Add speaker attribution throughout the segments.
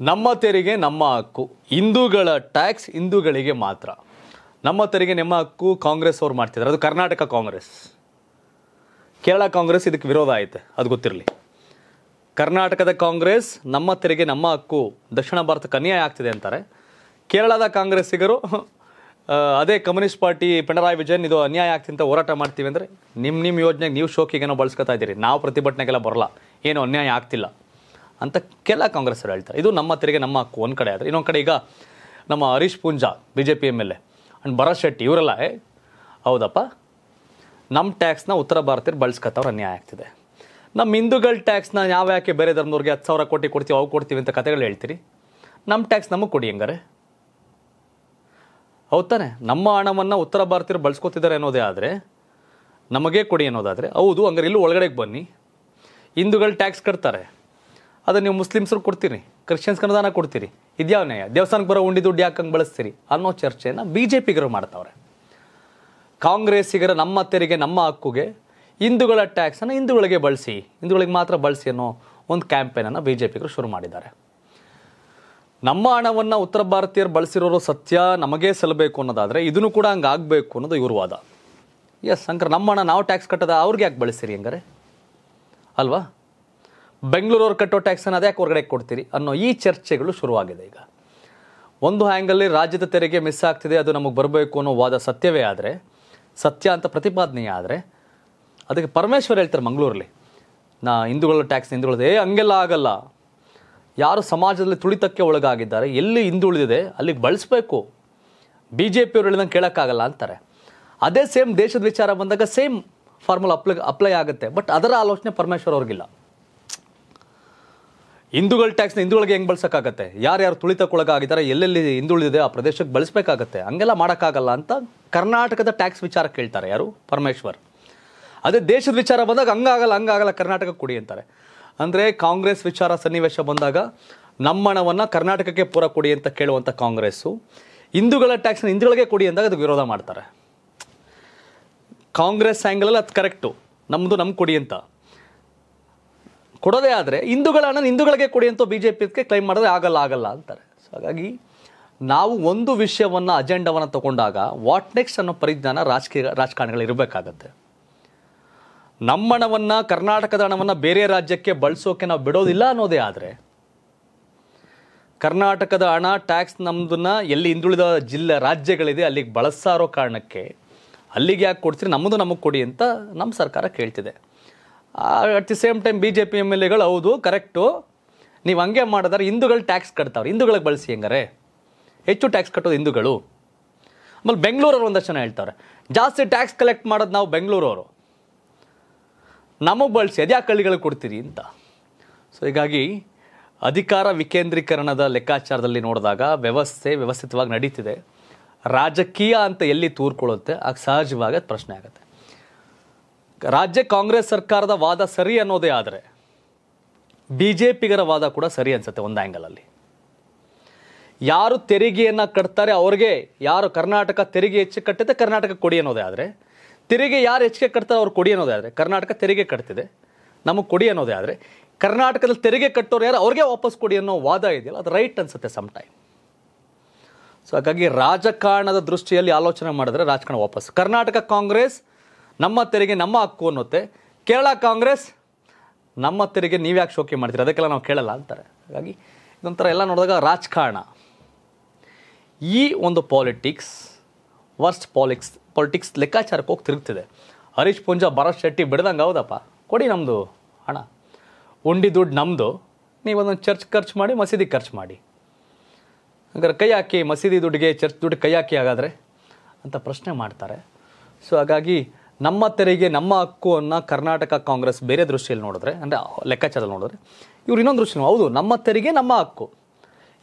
Speaker 1: ನಮ್ಮ ತೆರಿಗೆ ನಮ್ಮ ಹಕ್ಕು. ಹಿಂದೂಗಳ ಟ್ಯಾಕ್ಸ್ ಹಿಂದೂಗಳಿಗೆ ಮಾತ್ರ. ನಮ್ಮ ತೆರಿಗೆ ನಮ್ಮ ಹಕ್ಕು ಕಾಂಗ್ರೆಸ್ ಅವ್ರು ಮಾಡ್ತಿದ್ದಾರೆ ಅದು ಕರ್ನಾಟಕ ಕಾಂಗ್ರೆಸ್. ಕೇರಳ ಕಾಂಗ್ರೆಸ್ ಇದಕ್ಕೆ ವಿರೋಧ ಐತೆ. ಅದು ಗೊತ್ತಿರಲಿ. ಕರ್ನಾಟಕದ ಕಾಂಗ್ರೆಸ್ ನಮ್ಮ ತೆರಿಗೆ ನಮ್ಮ ಹಕ್ಕು. ದಕ್ಷಿಣ ಭಾರತಕ್ಕೆ ಅನ್ಯಾಯ ಆಗ್ತಿದೆ ಅಂತಾರೆ. ಕೇರಳದ ಕಾಂಗ್ರೆಸ್ಸಿಗರು ಅದೇ ಕಮ್ಯುನಿಸ್ಟ್ ಪಾರ್ಟಿ ಪಿಣರಾಯಿ ವಿಜಯನ್ ಇದು ಅನ್ಯಾಯ ಆಗ್ತಿಂತ ಹೋರಾಟ ಮಾಡ್ತೀವಿ ಅಂದರೆ ನಿಮ್ಮ ನಿಮ್ಮ ಯೋಜನೆಗೆ ನೀವು ಶೋಕಿಗೇನೋ ಬಳಸ್ಕೊತಾ ಇದ್ದೀರಿ. ನಾವು ಪ್ರತಿಭಟನೆಗೆಲ್ಲ ಬರಲ್ಲ. ಏನು ಅನ್ಯಾಯ ಆಗ್ತಿಲ್ಲ. ಅಂತ ಕೆಲ ಕಾಂಗ್ರೆಸ್ ಅವ್ರು ಹೇಳ್ತಾರೆ. ಇದು ನಮ್ಮ ತೆರಿಗೆ ನಮ್ಮ ಹಕ್ಕು. ಒಂದು ಕಡೆ ಆದರೆ. ಇನ್ನೊಂದು ಕಡೆ ಈಗ ನಮ್ಮ Harish Poonja B J P M L A and Bharat Shetty, ಇವರೆಲ್ಲ, ಏ, ಹೌದಪ್ಪ. ನಮ್ಮ ಟ್ಯಾಕ್ಸ್ನ ಉತ್ತರ ಭಾರತೀಯರು ಬಳಸ್ಕೊತವ್ರು ಅನ್ಯಾಯ ಆಗ್ತಿದೆ. ನಮ್ಮ ಹಿಂದೂಗಳ ಟ್ಯಾಕ್ಸ್ನ ಯಾವ ಯಾಕೆ ಬೇರೆ ಧರ್ಮದವ್ರಿಗೆ ಹತ್ತು ಸಾವಿರ ಕೋಟಿ ಕೊಡ್ತೀವಿ ಅವು ಕೊಡ್ತೀವಿ ಅಂತ ಕತೆಗಳು ಹೇಳ್ತೀರಿ? ನಮ್ಮ ಟ್ಯಾಕ್ಸ್ ನಮಗೆ ಕೊಡಿ ಹೆಂಗಾರೆ. ಹೌದು ತಾನೆ. ನಮ್ಮ ಹಣವನ್ನು ಉತ್ತರ ಭಾರತೀಯರು ಬಳಸ್ಕೊತಿದ್ದಾರೆ ಅನ್ನೋದೇ ಆದರೆ, ನಮಗೇ ಕೊಡಿ ಅನ್ನೋದಾದರೆ, ಹೌದು, ಹಂಗಾರೆ ಇಲ್ಲೂ ಒಳಗಡೆಗೆ ಬನ್ನಿ. ಹಿಂದೂಗಳು ಟ್ಯಾಕ್ಸ್ ಕಟ್ತಾರೆ. ಅದನ್ನು ನೀವು ಮುಸ್ಲಿಮ್ಸ್ರು ಕೊಡ್ತೀರಿ ಕ್ರಿಶ್ಚಿಯನ್ಸ್ ಅನುದಾನ ಕೊಡ್ತೀರಿ. ಇದ್ಯಾವ ನ್ಯಾಯ? ದೇವಸ್ಥಾನಕ್ಕೆ ಬರೋ ಉಂಡಿ ದುಡ್ಡು ಯಾಕಂಗೆ ಬಳಸ್ತೀರಿ ಅನ್ನೋ ಚರ್ಚೆನ ಬಿ ಜೆ ಪಿಗರು ಮಾಡ್ತಾವ್ರೆ. ಕಾಂಗ್ರೆಸ್ಸಿಗರ ನಮ್ಮ ತೆರಿಗೆ, ನಮ್ಮ ಹಕ್ಕುಗೆ ಹಿಂದೂಗಳ ಟ್ಯಾಕ್ಸನ್ನು ಹಿಂದೂಗಳಿಗೆ ಬಳಸಿ, ಹಿಂದೂಗಳಿಗೆ ಮಾತ್ರ ಬಳಸಿ ಅನ್ನೋ ಒಂದು ಕ್ಯಾಂಪೇನನ್ನು ಬಿ ಜೆ ಪಿಗರು ಶುರು ಮಾಡಿದ್ದಾರೆ. ನಮ್ಮ ಹಣವನ್ನು ಉತ್ತರ ಭಾರತೀಯರು ಬಳಸಿರೋರು ಸತ್ಯ, ನಮಗೇ ಸಲ್ಲಬೇಕು ಅನ್ನೋದಾದರೆ ಇದನ್ನು ಕೂಡ ಹಂಗೆ ಆಗಬೇಕು ಅನ್ನೋದು ಇವ್ರ ವಾದ. ಎಸ್ ಹಂಗ್ರೆ ನಮ್ಮ ಹಣ ನಾವು ಟ್ಯಾಕ್ಸ್ ಕಟ್ಟದ ಅವ್ರಿಗೆ ಯಾಕೆ ಬಳಸಿರಿ ಹಂಗಾರೆ? ಅಲ್ವಾ? ಬೆಂಗಳೂರವ್ರು ಕಟ್ಟೋ ಟ್ಯಾಕ್ಸನ್ನು ಅದ್ಯಾಕೆ ಹೊರಗಡೆ ಕೊಡ್ತೀರಿ ಅನ್ನೋ ಈ ಚರ್ಚೆಗಳು ಶುರುವಾಗಿದೆ ಈಗ. ಒಂದು ಹ್ಯಾಂಗಲ್ಲಿ ರಾಜ್ಯದ ತೆರಿಗೆ ಮಿಸ್ ಆಗ್ತಿದೆ, ಅದು ನಮಗೆ ಬರಬೇಕು ಅನ್ನೋ ವಾದ ಸತ್ಯವೇ ಆದರೆ, ಸತ್ಯ ಅಂತ ಪ್ರತಿಪಾದನೆ ಆದರೆ, ಅದಕ್ಕೆ ಪರಮೇಶ್ವರ್ ಹೇಳ್ತಾರೆ ಮಂಗಳೂರಲ್ಲಿ, ನಾ ಹಿಂದೂಗಳ ಟ್ಯಾಕ್ಸ್ ಹಿಂದೂಗಳದ್ದು, ಏ, ಹಂಗೆಲ್ಲ ಆಗಲ್ಲ. ಯಾರು ಸಮಾಜದಲ್ಲಿ ತುಳಿತಕ್ಕೆ ಒಳಗಾಗಿದ್ದಾರೆ, ಎಲ್ಲಿ ಹಿಂದುಳಿದಿದೆ ಅಲ್ಲಿಗೆ ಬಳಸಬೇಕು. ಬಿ ಜೆ ಪಿಯವರು ಹೇಳಿದಂಗೆ ಕೇಳೋಕ್ಕಾಗಲ್ಲ ಅಂತಾರೆ. ಅದೇ ಸೇಮ್ ದೇಶದ ವಿಚಾರ ಬಂದಾಗ ಸೇಮ್ ಫಾರ್ಮುಲಾ ಅಪ್ಲೈ ಅಪ್ಲೈ ಆಗುತ್ತೆ. ಬಟ್ ಅದರ ಆಲೋಚನೆ ಪರಮೇಶ್ವರ್ ಅವ್ರಿಗಿಲ್ಲ. ಹಿಂದೂಗಳ ಟ್ಯಾಕ್ಸ್ನ ಹಿಂದೂಗಳಿಗೆ ಹೆಂಗೆ ಬಳಸೋಕ್ಕಾಗತ್ತೆ? ಯಾರ್ಯಾರು ತುಳಿತಕ್ಕೊಳಗಾಗಿದ್ದಾರೆ, ಎಲ್ಲೆಲ್ಲಿ ಹಿಂದುಳಿದಿದೆ ಆ ಪ್ರದೇಶಕ್ಕೆ ಬಳಸಬೇಕಾಗತ್ತೆ? ಹಂಗೆಲ್ಲ ಮಾಡೋಕ್ಕಾಗಲ್ಲ ಅಂತ ಕರ್ನಾಟಕದ ಟ್ಯಾಕ್ಸ್ ವಿಚಾರ ಕೇಳ್ತಾರೆ ಯಾರು? ಪರಮೇಶ್ವರ್. ಅದೇ ದೇಶದ ವಿಚಾರ ಬಂದಾಗ ಹಂಗಾಗಲ್ಲ ಹಂಗಾಗಲ್ಲ, ಕರ್ನಾಟಕ ಕೊಡಿ ಅಂತಾರೆ. ಅಂದರೆ ಕಾಂಗ್ರೆಸ್ ವಿಚಾರ ಸನ್ನಿವೇಶ ಬಂದಾಗ ನಮ್ಮಣವನ್ನು ಕರ್ನಾಟಕಕ್ಕೆ ಪೂರ ಕೊಡಿ ಅಂತ ಕೇಳುವಂಥ ಕಾಂಗ್ರೆಸ್ಸು, ಹಿಂದೂಗಳ ಟ್ಯಾಕ್ಸ್ನ ಹಿಂದೂಗಳಿಗೆ ಕೊಡಿ ಅಂದಾಗ ಅದಕ್ಕೆ ವಿರೋಧ ಮಾಡ್ತಾರೆ. ಕಾಂಗ್ರೆಸ್ ಆ್ಯಂಗಲಲ್ಲಿ ಅದು ಕರೆಕ್ಟು ನಮ್ಮದು ನಮ್ಗೆ ಕೊಡಿ ಅಂತ. ಕೊಡೋದೇ ಆದರೆ ಹಿಂದೂಗಳ ಹಣ ಹಿಂದೂಗಳಿಗೆ ಕೊಡಿ ಅಂತ ಬಿ ಜೆ ಪಿಗೆ ಕ್ಲೈಮ್ ಮಾಡಿದ್ರೆ ಆಗಲ್ಲ ಆಗಲ್ಲ ಅಂತಾರೆ. ಸೊ ಹಾಗಾಗಿ ನಾವು ಒಂದು ವಿಷಯವನ್ನು, ಅಜೆಂಡವನ್ನು ತಗೊಂಡಾಗ ವಾಟ್ ನೆಕ್ಸ್ಟ್ ಅನ್ನೋ ಪರಿಜ್ಞಾನ ರಾಜಕೀಯ, ರಾಜಕಾರಣಿಗಳು ಇರಬೇಕಾಗತ್ತೆ. ನಮ್ಮ ಹಣವನ್ನು ಕರ್ನಾಟಕದ ಹಣವನ್ನು ಬೇರೆ ರಾಜ್ಯಕ್ಕೆ ಬಳಸೋಕೆ ನಾವು ಬಿಡೋದಿಲ್ಲ ಅನ್ನೋದೇ ಆದರೆ ಕರ್ನಾಟಕದ ಹಣ ಟ್ಯಾಕ್ಸ್ ನಮ್ಮದನ್ನ ಎಲ್ಲಿ ಹಿಂದುಳಿದ ಜಿಲ್ಲೆ, ರಾಜ್ಯಗಳಿದೆ ಅಲ್ಲಿಗೆ ಬಳಸಾರೋ ಕಾರಣಕ್ಕೆ ಅಲ್ಲಿಗೆ ಯಾಕೆ ಕೊಡ್ತೀರಿ, ನಮ್ಮದು ನಮಗೆ ಕೊಡಿ ಅಂತ ನಮ್ಮ ಸರ್ಕಾರ ಕೇಳ್ತಿದೆ. At the same time B J P M L ಎಗಳು ಹೌದು ಕರೆಕ್ಟು ನೀವು ಹಂಗೆ ಮಾಡಿದ್ರೆ ಹಿಂದೂಗಳು ಟ್ಯಾಕ್ಸ್ ಕಟ್ತಾವ್ರೆ. ಹಿಂದೂಗಳಿಗೆ ಬಳಸಿ ಹೆಂಗಾರೆ? ಹೆಚ್ಚು ಟ್ಯಾಕ್ಸ್ ಕಟ್ಟೋದು ಹಿಂದೂಗಳು. ಆಮೇಲೆ ಬೆಂಗಳೂರವ್ರು ಒಂದಷ್ಟು ಜನ ಹೇಳ್ತಾರೆ ಜಾಸ್ತಿ ಟ್ಯಾಕ್ಸ್ ಕಲೆಕ್ಟ್ ಮಾಡೋದು ನಾವು ಬೆಂಗಳೂರವರು. ನಮಗೆ ಬಳಸಿ, ಅದ್ಯಾಕೆ ಹಳ್ಳಿಗಳಿಗೆ ಕೊಡ್ತೀರಿ ಅಂತ. ಸೊ ಹೀಗಾಗಿ ಅಧಿಕಾರ ವಿಕೇಂದ್ರೀಕರಣದ ಲೆಕ್ಕಾಚಾರದಲ್ಲಿ ನೋಡಿದಾಗ ವ್ಯವಸ್ಥೆ ವ್ಯವಸ್ಥಿತವಾಗಿ ನಡೀತಿದೆ. ರಾಜಕೀಯ ಅಂತ ಎಲ್ಲಿ ತೂರ್ಕೊಳ್ಳುತ್ತೆ, ಆಗ ಸಹಜವಾಗಿ ಪ್ರಶ್ನೆ ಆಗುತ್ತೆ. ರಾಜ್ಯ ಕಾಂಗ್ರೆಸ್ ಸರ್ಕಾರದ ವಾದ ಸರಿ ಅನ್ನೋದೇ ಆದರೆ ಬಿ ಜೆ ಪಿಗರ ವಾದ ಕೂಡ ಸರಿ ಅನ್ಸುತ್ತೆ ಒಂದು ಆ್ಯಂಗಲಲ್ಲಿ ಯಾರು ತೆರಿಗೆಯನ್ನು ಕಟ್ತಾರೆ ಅವ್ರಿಗೆ ಯಾರು ಕರ್ನಾಟಕ ತೆರಿಗೆ ಹೆಚ್ಚು ಕಟ್ಟಿದೆ ಕರ್ನಾಟಕ ಕೊಡಿ ಅನ್ನೋದೇ ಆದರೆ, ತೆರಿಗೆ ಯಾರು ಹೆಚ್ಚಿಗೆ ಕಟ್ತಾರೆ ಅವ್ರು ಕೊಡಿ ಅನ್ನೋದೇ ಆದರೆ, ಕರ್ನಾಟಕ ತೆರಿಗೆ ಕಟ್ತಿದೆ, ನಮಗೆ ಕೊಡಿ ಅನ್ನೋದೇ ಆದರೆ, ಕರ್ನಾಟಕದಲ್ಲಿ ತೆರಿಗೆ ಕಟ್ಟೋರು ಯಾರು ಅವ್ರಿಗೆ ವಾಪಸ್ ಕೊಡಿ ಅನ್ನೋ ವಾದ ಇದೆಯಲ್ಲ, ಅದು ರೈಟ್ ಅನ್ಸುತ್ತೆ ಸಮ್ ಟೈಮ್ ಸೊ ಹಾಗಾಗಿ ರಾಜಕಾರಣದ ದೃಷ್ಟಿಯಲ್ಲಿ ಆಲೋಚನೆ ಮಾಡಿದ್ರೆ ರಾಜಕಾರಣ ವಾಪಸ್. ಕರ್ನಾಟಕ ಕಾಂಗ್ರೆಸ್ ನಮ್ಮ ತೆರಿಗೆ ನಮ್ಮ ಹಕ್ಕು ಅನ್ನುತ್ತೆ. ಕೇರಳ ಕಾಂಗ್ರೆಸ್, ನಮ್ಮ ತೆರಿಗೆ ನೀವ್ಯಾಕೆ ಶೋಕಿ ಮಾಡ್ತೀರಿ? ಅದಕ್ಕೆಲ್ಲ ನಾವು ಕೇಳಲ್ಲ ಅಂತಾರೆ. ಹಾಗಾಗಿ ಇದೊಂಥರ ಎಲ್ಲ ನೋಡಿದಾಗ ರಾಜಕಾರಣ. ಈ ಒಂದು ಪಾಲಿಟಿಕ್ಸ್ ವರ್ಸ್ಟ್ ಪಾಲಿಕ್ಸ್ ಪಾಲಿಟಿಕ್ಸ್ ಲೆಕ್ಕಾಚಾರಕ್ಕೆ ಹೋಗಿ ತಿರುಗ್ತಿದೆ. ಹರೀಶ್ ಪುಂಜಾ ಭರತ್ ಶೆಟ್ಟಿ ಬಿಡ್ದಂಗೆ ಹೌದಪ್ಪ? ಕೊಡಿ ನಮ್ಮದು ಹಣ. ಉಂಡಿ ದುಡ್ಡು ನಮ್ಮದು ನೀವೊಂದೊಂದು ಚರ್ಚ್ ಖರ್ಚು ಮಾಡಿ, ಮಸೀದಿ ಖರ್ಚು ಮಾಡಿ. ಹಾಗಾದ್ರೆ ಕೈ ಹಾಕಿ ಮಸೀದಿ ದುಡ್ಡಿಗೆ ಚರ್ಚ್ ದುಡ್ಡು ಕೈ ಹಾಕಿ ಹಾಗಾದರೆ ಅಂತ ಪ್ರಶ್ನೆ ಮಾಡ್ತಾರೆ. ಸೊ ಹಾಗಾಗಿ ನಮ್ಮ ತೆರಿಗೆ, ನಮ್ಮ ಹಕ್ಕು ಅನ್ನೋ ಕರ್ನಾಟಕ ಕಾಂಗ್ರೆಸ್ ಬೇರೆ ದೃಷ್ಟಿಯಲ್ಲಿ ನೋಡಿದ್ರೆ, ಅಂದರೆ ಲೆಕ್ಕಾಚಾರದಲ್ಲಿ ನೋಡಿದ್ರೆ, ಇವ್ರು ಇನ್ನೊಂದು ದೃಷ್ಟಿ ಹೌದು, ನಮ್ಮ ತೆರಿಗೆ, ನಮ್ಮ ಹಕ್ಕು.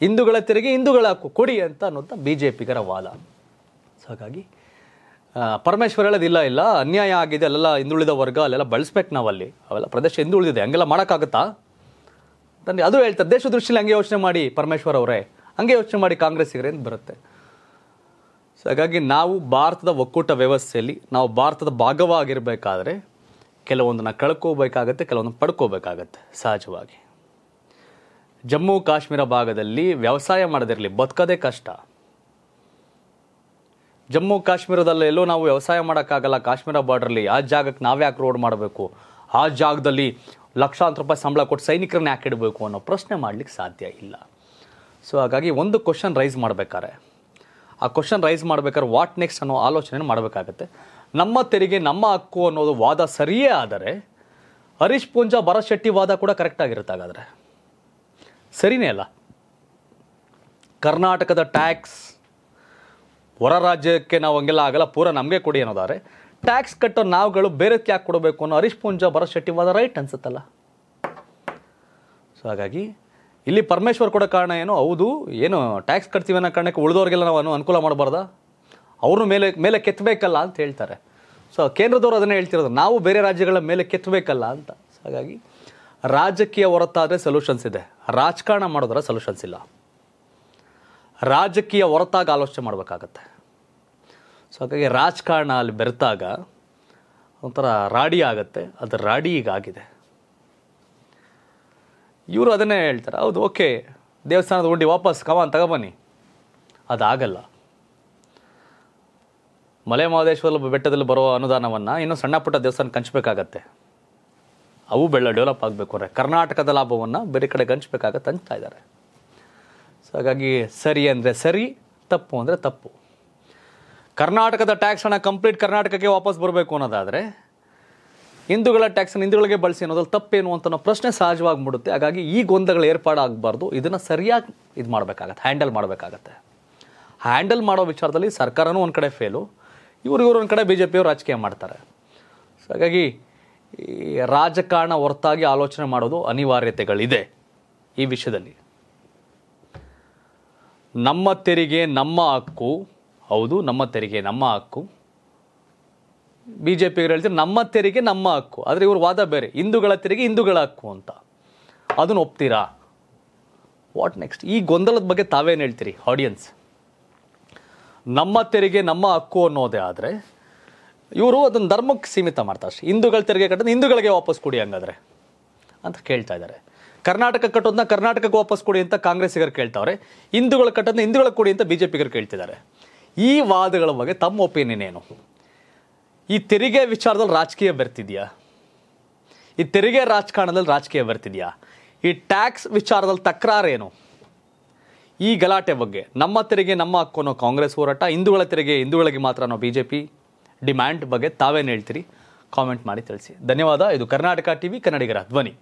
Speaker 1: ಹಿಂದೂಗಳ ತೆರಿಗೆ, ಹಿಂದೂಗಳ ಹಕ್ಕು. ಕೊಡಿ ಅಂತ ಅನ್ನೋದು ಬಿ ಜೆ ಪಿಗರ ವಾದ. ಸೊ ಹಾಗಾಗಿ ಪರಮೇಶ್ವರ್ ಹೇಳೋದು ಇಲ್ಲ ಇಲ್ಲ, ಅನ್ಯಾಯ ಆಗಿದೆ, ಅಲ್ಲೆಲ್ಲ ಹಿಂದುಳಿದ ವರ್ಗ, ಅಲ್ಲೆಲ್ಲ ಬಳಸ್ಬೇಕು ನಾವಲ್ಲಿ. ಅವೆಲ್ಲ ಪ್ರದೇಶ ಹಿಂದುಳಿದಿದೆ, ಹಂಗೆಲ್ಲ ಮಾಡೋಕ್ಕಾಗುತ್ತಾ? ಅದು ಹೇಳ್ತಾರೆ, ದೇಶ ದೃಷ್ಟಿಯಲ್ಲಿ ಹಂಗೆ ಯೋಚನೆ ಮಾಡಿ ಪರಮೇಶ್ವರ್ ಅವರೇ. ಹಂಗೆ ಯೋಚನೆ ಮಾಡಿ ಕಾಂಗ್ರೆಸ್ಸಿಗರೇ ಅಂತ ಬರುತ್ತೆ. ಸೊ ಹಾಗಾಗಿ ನಾವು ಭಾರತದ ಒಕ್ಕೂಟ ವ್ಯವಸ್ಥೆಯಲ್ಲಿ ನಾವು ಭಾರತದ ಭಾಗವಾಗಿರಬೇಕಾದ್ರೆ ಕೆಲವೊಂದನ್ನು ಕಳ್ಕೋಬೇಕಾಗತ್ತೆ, ಕೆಲವೊಂದನ್ನು ಪಡ್ಕೋಬೇಕಾಗತ್ತೆ, ಸಹಜವಾಗಿ. ಜಮ್ಮು ಕಾಶ್ಮೀರ ಭಾಗದಲ್ಲಿ ವ್ಯವಸಾಯ ಮಾಡೋದಿರಲಿ, ಬದುಕೋದೇ ಕಷ್ಟ. ಜಮ್ಮು ಕಾಶ್ಮೀರದಲ್ಲಿ ಎಲ್ಲೋ ನಾವು ವ್ಯವಸಾಯ ಮಾಡೋಕ್ಕಾಗಲ್ಲ, ಕಾಶ್ಮೀರ ಬಾರ್ಡ್ರಲ್ಲಿ ಆ ಜಾಗಕ್ಕೆ ನಾವ್ಯಾಕೆ ರೋಡ್ ಮಾಡಬೇಕು? ಆ ಜಾಗದಲ್ಲಿ ಲಕ್ಷಾಂತರ ರೂಪಾಯಿ ಸಂಬಳ ಕೊಟ್ಟು ಸೈನಿಕರನ್ನ ಯಾಕೆ ಇಡಬೇಕು ಅನ್ನೋ ಪ್ರಶ್ನೆ ಮಾಡಲಿಕ್ಕೆ ಸಾಧ್ಯ ಇಲ್ಲ. ಸೊ ಹಾಗಾಗಿ ಒಂದು ಕ್ವಶನ್ ರೈಸ್ ಮಾಡಬೇಕಾದ್ರೆ ಆ ಕ್ವಶನ್ ರೈಸ್ ಮಾಡಬೇಕಾದ್ರೆ ವಾಟ್ ನೆಕ್ಸ್ಟ್ ಅನ್ನೋ ಆಲೋಚನೆ ಮಾಡಬೇಕಾಗತ್ತೆ. ನಮ್ಮ ತೆರಿಗೆ, ನಮ್ಮ ಹಕ್ಕು ಅನ್ನೋದು ವಾದ ಸರಿಯೇ ಆದರೆ, ಹರೀಶ್ ಪೂಂಜಾ ಭರತ್ ಶೆಟ್ಟಿ ವಾದ ಕೂಡ ಕರೆಕ್ಟ್ ಆಗಿರುತ್ತೆ ಹಾಗಾದರೆ. ಸರಿನೇ ಅಲ್ಲ? ಕರ್ನಾಟಕದ ಟ್ಯಾಕ್ಸ್ ಹೊರ ರಾಜ್ಯಕ್ಕೆ ನಾವು ಹಂಗೆಲ್ಲ ಆಗಲ್ಲ, ಪೂರ ನಮಗೆ ಕೊಡಿ ಅನ್ನೋದಾದರೆ ಟ್ಯಾಕ್ಸ್ ಕಟ್ಟೋ ನಾವುಗಳು ಬೇರೆಕ್ಕೆ ಯಾಕೆ ಕೊಡಬೇಕು ಅನ್ನೋ ಹರೀಶ್ ಪೂಂಜಾ ಭರತ್ ಶೆಟ್ಟಿ ವಾದ ರೈಟ್ ಅನ್ಸುತ್ತಲ್ಲ. ಸೊ ಹಾಗಾಗಿ ಇಲ್ಲಿ ಪರಮೇಶ್ವರ್ ಕೊಡೋ ಕಾರಣ ಏನು? ಹೌದು. ಏನು ಟ್ಯಾಕ್ಸ್ ಕಟ್ತೀವಿ ಅನ್ನೋ ಕಾರಣಕ್ಕೆ ಉಳಿದವ್ರಿಗೆಲ್ಲ ನಾವು ಅನು- ಅನುಕೂಲ ಮಾಡಬಾರ್ದಾ? ಅವ್ರನ್ನ ಮೇಲೆ ಮೇಲೆ ಕೆತ್ತಬೇಕಲ್ಲ ಅಂತ ಹೇಳ್ತಾರೆ. ಸೊ ಕೇಂದ್ರದವರು ಅದನ್ನೇ ಹೇಳ್ತಿರೋದು. ನಾವು ಬೇರೆ ರಾಜ್ಯಗಳ ಮೇಲೆ ಕೆತ್ತಬೇಕಲ್ಲ ಅಂತ. ಹಾಗಾಗಿ ರಾಜಕೀಯ ಹೊರತಾದರೆ ಸೊಲ್ಯೂಷನ್ಸ್ ಇದೆ. ರಾಜಕಾರಣ ಮಾಡೋದ್ರ ಸೊಲ್ಯೂಷನ್ಸ್ ಇಲ್ಲ. ರಾಜಕೀಯ ಹೊರತಾಗ ಆಲೋಚನೆ ಮಾಡಬೇಕಾಗತ್ತೆ. ಸೊ ಹಾಗಾಗಿ ರಾಜಕಾರಣ ಅಲ್ಲಿ ಬೆರೆತಾಗ ಒಂಥರ ರಾಡಿ ಆಗುತ್ತೆ. ಅದು ರಾಡಿ ಈಗ ಆಗಿದೆ ಇವರು ಅದನ್ನೇ ಹೇಳ್ತಾರೆ, ಹೌದು ಓಕೆ ದೇವಸ್ಥಾನದ ಉಂಡಿ ವಾಪಸ್ ಕಮಾನ್ ತಗೊಬನ್ನಿ. ಅದಾಗಲ್ಲ. ಮಲೆ ಮಹದೇಶ್ವರ ಬೆಟ್ಟದಲ್ಲಿ ಬರೋ ಅನುದಾನವನ್ನು ಇನ್ನೂ ಸಣ್ಣ ಪುಟ್ಟ ದೇವಸ್ಥಾನಕ್ಕೆ ಹಂಚಬೇಕಾಗತ್ತೆ. ಅವು ಬೆಳ್ಳ ಡೆವಲಪ್ ಆಗಬೇಕು ಅಂದರೆ ಕರ್ನಾಟಕದ ಲಾಭವನ್ನು ಬೇರೆ ಕಡೆ ಹಂಚಬೇಕಾಗತ್ತೆ ಹಂಚ್ತಾ ಇದ್ದಾರೆ. ಸೊ ಹಾಗಾಗಿ ಸರಿ ಅಂದರೆ ಸರಿ, ತಪ್ಪು ಅಂದರೆ ತಪ್ಪು. ಕರ್ನಾಟಕದ ಟ್ಯಾಕ್ಸ್ ಹಣ ಕಂಪ್ಲೀಟ್ ಕರ್ನಾಟಕಕ್ಕೆ ವಾಪಸ್ ಬರಬೇಕು ಅನ್ನೋದಾದರೆ ಹಿಂದೂಗಳ ಟ್ಯಾಕ್ಸ್ ಹಿಂದೂಗಳಿಗೆ ಬಳಸಿ ಅನ್ನೋದ್ರಲ್ಲಿ ತಪ್ಪೇನು ಅಂತ ಪ್ರಶ್ನೆ ಸಹಜವಾಗಿ ಮೂಡುತ್ತೆ. ಹಾಗಾಗಿ ಈ ಗೊಂದಲಗಳು ಏರ್ಪಾಡಾಗಬಾರ್ದು. ಇದನ್ನು ಸರಿಯಾಗಿ ಇದು ಮಾಡಬೇಕಾಗತ್ತೆ ಹ್ಯಾಂಡಲ್ ಮಾಡಬೇಕಾಗತ್ತೆ. ಹ್ಯಾಂಡಲ್ ಮಾಡೋ ವಿಚಾರದಲ್ಲಿ ಸರ್ಕಾರನೂ ಒಂದು ಕಡೆ ಫೇಲು ಇವರು ಇವರು ಒಂದು ಕಡೆ ಬಿ ಜೆ ಪಿಯವರು ರಾಜಕೀಯ ಮಾಡ್ತಾರೆ. ಸೊ ಹಾಗಾಗಿ ಈ ರಾಜಕಾರಣ ಹೊರತಾಗಿ ಆಲೋಚನೆ ಮಾಡೋದು ಅನಿವಾರ್ಯತೆಗಳಿದೆ ಈ ವಿಷಯದಲ್ಲಿ. ನಮ್ಮ ತೆರಿಗೆ ನಮ್ಮ ಹಕ್ಕು. ಹೌದು, ನಮ್ಮ ತೆರಿಗೆ ನಮ್ಮ ಹಕ್ಕು. ಬಿ ಜೆ ಪಿಗರು ಹೇಳ್ತಾರೆ ನಮ್ಮ ತೆರಿಗೆ ನಮ್ಮ ಹಕ್ಕು. ಆದರೆ ಇವರು ವಾದ ಬೇರೆ. ಹಿಂದೂಗಳ ತೆರಿಗೆ ಹಿಂದೂಗಳ ಹಕ್ಕು ಅಂತ. ಅದನ್ನು ಒಪ್ತೀರಾ? ವಾಟ್ ನೆಕ್ಸ್ಟ್ ಈ ಗೊಂದಲದ ಬಗ್ಗೆ ತಾವೇನು ಹೇಳ್ತೀರಿ ಆಡಿಯನ್ಸ್ ನಮ್ಮ ತೆರಿಗೆ ನಮ್ಮ ಹಕ್ಕು ಅನ್ನೋದೇ ಆದರೆ, ಇವರು ಅದನ್ನು ಧರ್ಮಕ್ಕೆ ಸೀಮಿತ ಮಾಡ್ತಾರೆ ಹಿಂದೂಗಳ ತೆರಿಗೆ ಕಟ್ಟೋದು ಹಿಂದೂಗಳಿಗೆ ವಾಪಸ್ ಕೊಡಿ ಹಂಗಾದ್ರೆ ಅಂತ ಕೇಳ್ತಾ ಇದ್ದಾರೆ ಕರ್ನಾಟಕ ಕಟ್ಟೋದನ್ನ ಕರ್ನಾಟಕಕ್ಕೆ ವಾಪಸ್ ಕೊಡಿ ಅಂತ ಕಾಂಗ್ರೆಸ್ಸಿಗರು ಕೇಳ್ತಾವ್ರೆ. ಹಿಂದೂಗಳ ಕಟ್ಟೋದನ್ನ ಹಿಂದೂಗಳಿಗೆ ಕೊಡಿ ಅಂತ ಬಿ ಜೆ ಪಿಗರು ಕೇಳ್ತಿದ್ದಾರೆ. ಈ ವಾದಗಳ ಬಗ್ಗೆ ತಮ್ಮ ಒಪಿನಿಯನ್ ಏನು? ಈ ತೆರಿಗೆ ವಿಚಾರದಲ್ಲಿ ರಾಜಕೀಯ ಬರ್ತಿದೆಯಾ? ಈ ತೆರಿಗೆ ರಾಜಕಾರಣದಲ್ಲಿ ರಾಜಕೀಯ ಬರ್ತಿದೆಯಾ? ಈ ಟ್ಯಾಕ್ಸ್ ವಿಚಾರದಲ್ಲಿ ತಕರಾರೇನು? ಈ ಗಲಾಟೆ ಬಗ್ಗೆ ನಮ್ಮ ತೆರಿಗೆ ನಮ್ಮ ಹಕ್ಕು ಕಾಂಗ್ರೆಸ್ ಹೋರಾಟ, ಹಿಂದೂಗಳ ತೆರಿಗೆ, ಹಿಂದೂಗಳಿಗೆ ಮಾತ್ರ ಅನ್ನೋ ಬಿ ಜೆ ಪಿ ಡಿಮ್ಯಾಂಡ್ ಬಗ್ಗೆ ತಾವೇನು ಹೇಳ್ತೀರಿ? ಕಾಮೆಂಟ್ ಮಾಡಿ ತಿಳಿಸಿ. ಧನ್ಯವಾದ. ಇದು ಕರ್ನಾಟಕ ಟಿವಿ, ಕನ್ನಡಿಗರ ಧ್ವನಿ.